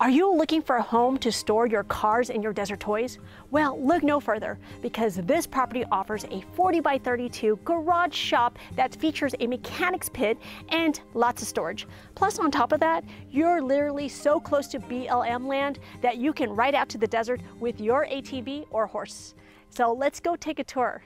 Are you looking for a home to store your cars and your desert toys? Well, look no further because this property offers a 40 by 32 garage shop that features a mechanics pit and lots of storage. Plus, on top of that, you're literally so close to BLM land that you can ride out to the desert with your ATV or horse. So let's go take a tour.